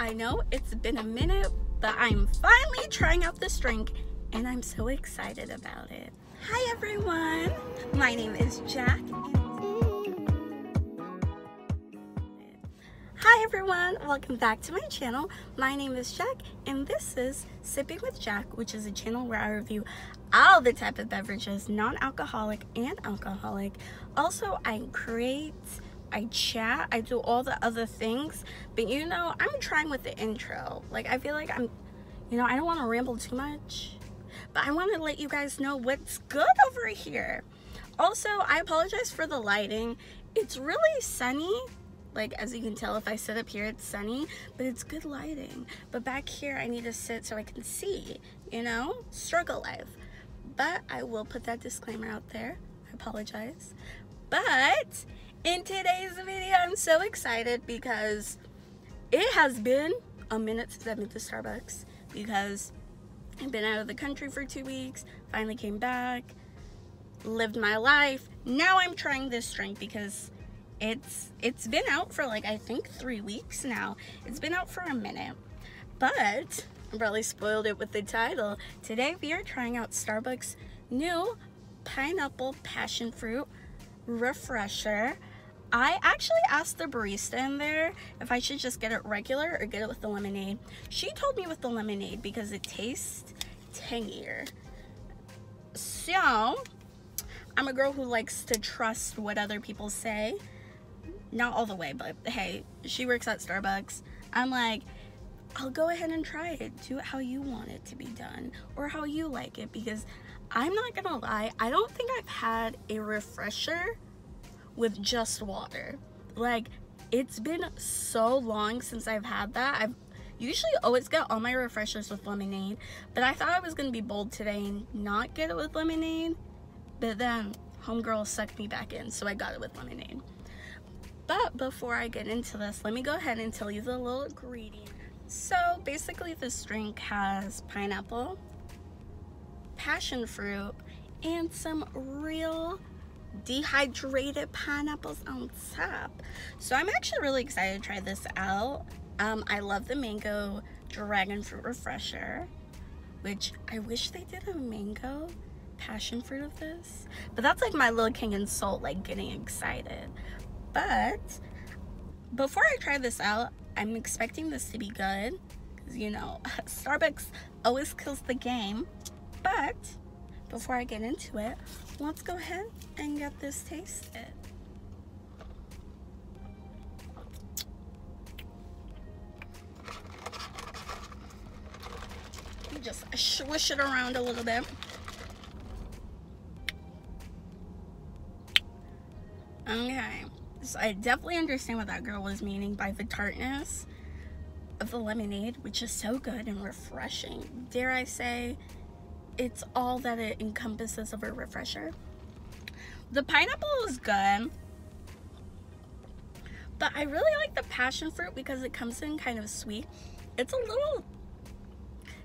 I know it's been a minute, but I'm finally trying out this drink and I'm so excited about it. Hi everyone, my name is Jack. Hi everyone, welcome back to my channel. My name is Jack and this is Sipping with Jack, which is a channel where I review all the type of beverages, non-alcoholic and alcoholic. Also, I create I chat, I do all the other things, but you know, I'm trying with the intro. Like, I feel like I'm, you know, I don't want to ramble too much, but I want to let you guys know what's good over here. Also, I apologize for the lighting. It's really sunny. Like, as you can tell, if I sit up here, it's sunny, but it's good lighting. But back here, I need to sit so I can see, you know, struggle life. But I will put that disclaimer out there. I apologize. But in today's video, I'm so excited because it has been a minute since I've been to Starbucks because I've been out of the country for two weeks, finally came back, lived my life. Now I'm trying this drink because it's it's been out for like I think three weeks now. It's been out for a minute. But I probably spoiled it with the title. Today we are trying out Starbucks new pineapple passion fruit refresher. I actually asked the barista in there if I should just get it regular or get it with the lemonade. She told me with the lemonade because it tastes tangier. So, I'm a girl who likes to trust what other people say. Not all the way, but hey, she works at Starbucks. I'm like, I'll go ahead and try it. Do it how you want it to be done or how you like it because I'm not gonna lie, I don't think I've had a refresher with just water. Like, it's been so long since I've had that. I've usually always get all my refreshers with lemonade, but I thought I was gonna be bold today and not get it with lemonade, but then homegirl sucked me back in, so I got it with lemonade. But before I get into this, let me go ahead and tell you the little ingredient. So basically this drink has pineapple, passion fruit, and some real dehydrated pineapples on top. So I'm actually really excited to try this out. Um, I love the mango dragon fruit refresher, which I wish they did a mango passion fruit of this. But that's like my little king and soul, like getting excited. But before I try this out, I'm expecting this to be good. Because, you know, Starbucks always kills the game. But before I get into it, let's go ahead and get this tasted. Just swish it around a little bit. Okay, so I definitely understand what that girl was meaning by the tartness of the lemonade, which is so good and refreshing. Dare I say, it's all that it encompasses of a refresher. The pineapple is good. But I really like the passion fruit because it comes in kind of sweet. It's a little...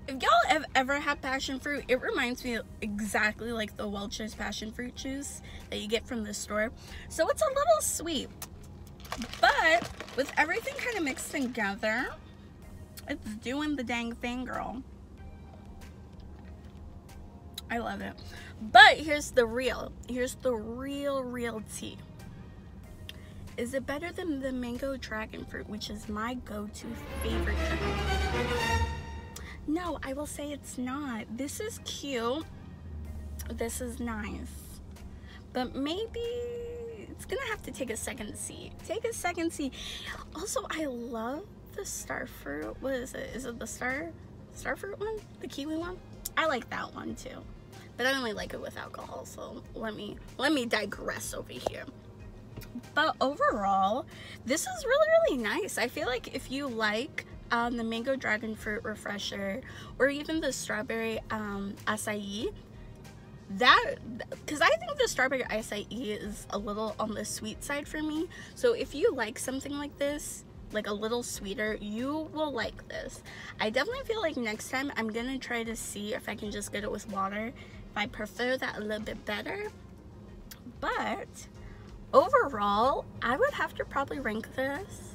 If y'all have ever had passion fruit, it reminds me exactly like the Welch's passion fruit juice that you get from the store. So it's a little sweet. But with everything kind of mixed together, it's doing the dang thing, girl. I love it. But here's the real. Here's the real, real tea. Is it better than the mango dragon fruit, which is my go-to favorite? No, I will say it's not. This is cute. This is nice. But maybe it's gonna have to take a second seat. Take a second seat. Also, I love the star fruit. What is it? Is it the star star fruit one? The kiwi one? I like that one too but I only like it with alcohol so let me let me digress over here. But overall this is really really nice. I feel like if you like um, the mango dragon fruit refresher or even the strawberry um, acai that because I think the strawberry acai is a little on the sweet side for me. So if you like something like this like a little sweeter you will like this I definitely feel like next time I'm gonna try to see if I can just get it with water if I prefer that a little bit better. But overall, I would have to probably rank this.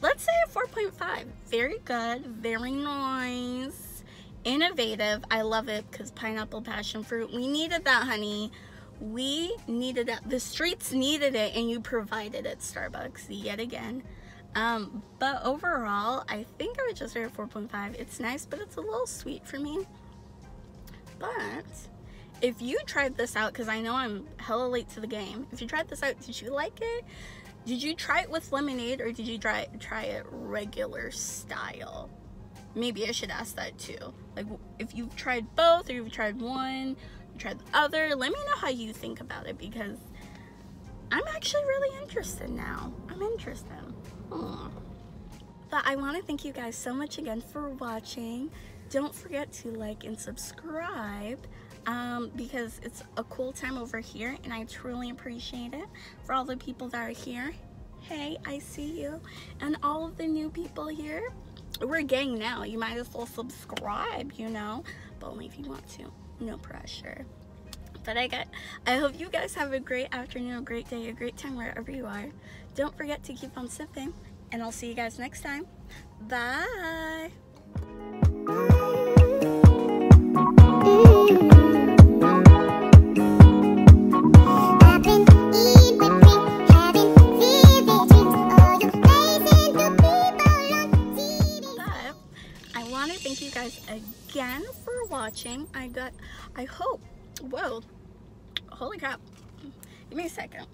Let's say a 4.5. Very good, very nice, innovative. I love it because pineapple passion fruit. We needed that, honey. We needed that. The streets needed it and you provided it, Starbucks, yet again. Um, but overall, I think I would just rate it 4.5. It's nice, but it's a little sweet for me. But if you tried this out, because I know I'm hella late to the game, if you tried this out, did you like it? Did you try it with lemonade or did you try, try it regular style? Maybe I should ask that too. Like if you've tried both or you've tried one, tried the other, let me know how you think about it because I'm actually really interested now. I'm interested. Hmm. But I want to thank you guys so much again for watching. Don't forget to like and subscribe um, because it's a cool time over here and I truly appreciate it. For all the people that are here, hey, I see you. And all of the new people here, we're a gang now. You might as well subscribe, you know, but only if you want to. No pressure. But I got, I hope you guys have a great afternoon, a great day, a great time wherever you are. Don't forget to keep on sipping and I'll see you guys next time. Bye. Guys again for watching. I got, I hope, whoa, holy crap. Give me a second.